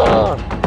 Ugh.